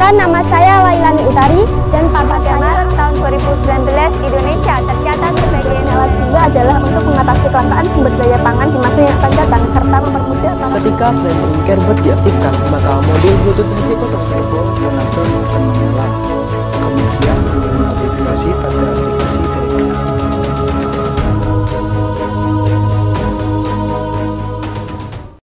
Nama saya Lailani Utari dan Papa Damar tahun 2019 Indonesia. Tercatat sebagai alat sumber adalah untuk mengatasi kelangkaan sumber daya pangan di masa yang akan datang serta mempermudah Ketika Playroom Carebot diaktifkan, maka mobil Bluetooth HC07 Servo langsung menyala. Kemudian